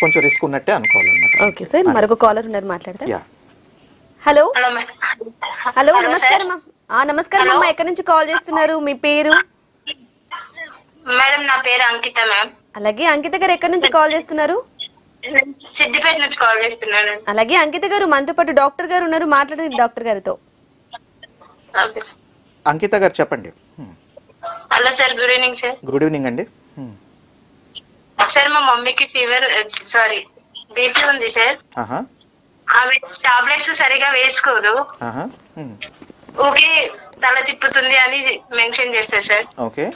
కొంచెం రిస్క్ ఉన్నట్టే అనుకోవాలన్నమాట. ఓకే సార్ మరొక కాలర్ ఉన్నారు మాట్లాడతా యా. హలో? హలో మే- హలో హలో నమస్కారం అమ్మా. ఆ నమస్కారం. అమ్మా. ఎక్కడి నుంచి కాల్ చేస్తున్నారు? మీ పేరు? మేడం నా పేరు అంకిత మ్యామ్. అలాగే అంకిత గారు ఎక్కడి నుంచి కాల్ చేస్తున్నారు? సిద్దిపేట నుంచి కాల్ చేస్తున్నాను. అలాగే అంకిత గారు మనతో పాటు డాక్టర్ గారు ఉన్నారు. మాట్లాడండి డాక్టర్ గారితో. అంకిత గారు చెప్పండి. Hello sir good evening sir. Good evening అండి. సార్ మా మమ్మీకి ఫీవర్ సారీ బీపీ ఉంది సార్. ఆమె టాబ్లెట్స్ సరిగా హ్మ్. ఊకే తల తిప్పుతుంది అని మెన్షన్ చేస్తారు sir. Okay.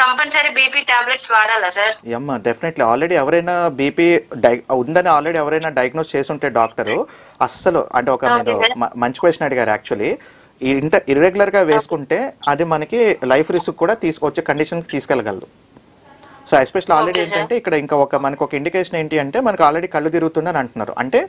Compulsory BP tablets వాడాలా సార్? అమ్మ డెఫినెట్లీ ఆల్రెడీ ఎవరైనా బీపీ ఉందని ఆల్రెడీ ఎవరైనా డయాగ్నోస్ చేసుంటే డాక్టరు అస్సలు అంటే ఒక మీరు మంచి క్వశ్చన్ అడిగారు యాక్చువల్లీ ఇంత ఇర్రెగ్యులర్గా వేసుకుంటే అది మనకి లైఫ్ రిస్క్ కూడా తీసుకొచ్చే కండిషన్ తీసుకెళ్ళగలదు. So especial already. ఏంటంటే ఇక్కడ ఇంకా ఒక మనకు ఒక ఇండికేషన్ ఏంటి అంటే మనకు ఆల్రెడీ కళ్ళు తిరుగుతుందని అంటున్నారు. అంటే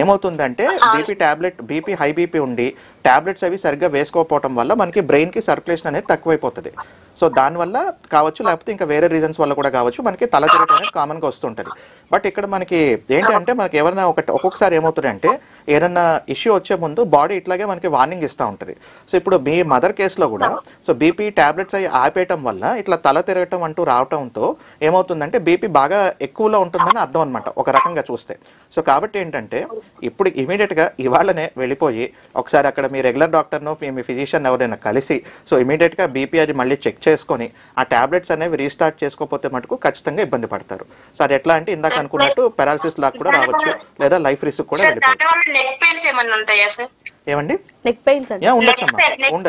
ఏమవుతుందంటే BP tablet BP high BP ఉండి టాబ్లెట్స్ అవి సరిగ్గా వేసుకోకపోవడం వల్ల మనకి బ్రెయిన్కి సర్క్యులేషన్ అనేది తక్కువైపోతుంది. సో దానివల్ల కావచ్చు లేకపోతే ఇంకా వేరే రీజన్స్ వల్ల కూడా కావచ్చు మనకి తల తిరగడం అనేది కామన్గా వస్తుంటది. బట్ ఇక్కడ మనకి ఏంటంటే మనకి ఎవరైనా ఒకటి ఒక్కొక్కసారి ఏమవుతుందంటే ఏదన్నా ఇష్యూ వచ్చే ముందు బాడీ ఇట్లాగే మనకి వార్నింగ్ ఇస్తూ ఉంటుంది. సో ఇప్పుడు మీ మదర్ కేసులో కూడా సో బీపీ టాబ్లెట్స్ అవి ఆపేయటం వల్ల ఇట్లా తల తిరగటం అంటూ రావటంతో ఏమవుతుందంటే బీపీ బాగా ఎక్కువలో ఉంటుందని అర్థం అనమాట ఒక రకంగా చూస్తే. సో కాబట్టి ఏంటంటే ఇప్పుడు ఇమీడియట్గా ఇవాళనే వెళ్ళిపోయి ఒకసారి అక్కడ మీ రెగ్యులర్ డాక్టర్ను మీ ఫిజిషియన్ ఎవరైనా కలిసి సో ఇమీడియట్గా బీపీ అది మళ్ళీ చెక్ చేసుకొని ఆ టాబ్లెట్స్ అనేవి రీస్టార్ట్ చేసుకోకపోతే మటుకు ఖచ్చితంగా ఇబ్బంది పడతారు. సో అది ఎట్లా అంటే ఇందాక అనుకున్నట్టు పెరాలసిస్ లాగా కూడా రావచ్చు. లేదా లైఫ్ రిస్క్ కూడా సార్ వెళ్ళిపోవచ్చు. దానివల్ల నెక్ పెయిన్స్ ఏమన్నా ఉంటాయా సార్? ఏమండి? నెక్ పెయిన్స్ ఉండొచ్చు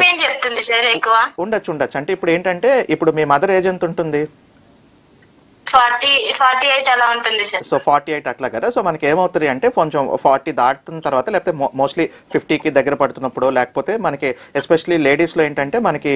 పెయిన్ చెప్తుంది సార్ ఎక్కువ. ఉండొచ్చు ఉండొచ్చు. అంటే ఇప్పుడు ఏంటంటే ఇప్పుడు మీ మదర్ ఏజ్ ఎంత ఉంటుంది ఫార్టీ ఫార్టీ ఎయిట్ అలా ఉంటుంది సార్. సో ఫార్టీ ఎయిట్ అట్లా కదా? సో మనకి ఏమవుతుంది అంటే కొంచెం ఫార్టీ దాటుతున్న తర్వాత లేకపోతే మోస్ట్లీ ఫిఫ్టీకి దగ్గర పడుతున్నప్పుడు లేకపోతే మనకి ఎస్పెషలీ లేడీస్లో ఏంటంటే మనకి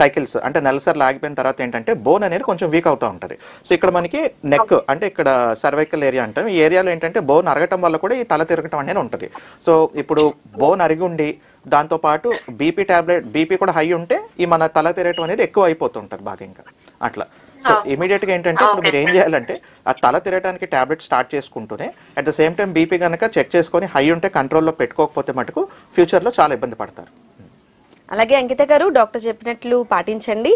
సైకిల్స్ అంటే నెలసరి లాగిపోయిన తర్వాత ఏంటంటే బోన్ అనేది కొంచెం వీక్ అవుతూ ఉంటుంది. సో ఇక్కడ మనకి నెక్ అంటే ఇక్కడ సర్వైకల్ ఏరియా అంటాం. ఈ ఏరియాలో ఏంటంటే బోన్ అరగటం వల్ల కూడా ఈ తల తిరగటం అనేది ఉంటుంది. సో ఇప్పుడు బోన్ అరిగి ఉండి దాంతో పాటు బీపీ ట్యాబ్లెట్ బీపీ కూడా హై ఉంటే ఈ మన తల తిరగటం అనేది ఎక్కువ అయిపోతుంటుంది బాగా ఇంకా అట్లా. సో ఇమీడియట్గా ఏంటంటే ఇప్పుడు మీరు ఏం చేయాలంటే ఆ తల తిరగడానికి టాబ్లెట్ స్టార్ట్ చేసుకుంటూనే at the same time BP కనుక చెక్ చేసుకొని హై ఉంటే కంట్రోల్లో పెట్టుకోకపోతే మటుకు ఫ్యూచర్లో చాలా ఇబ్బంది పడతారు. అలాగే అంకిత గారు డాక్టర్ చెప్పినట్లు పాటించండి.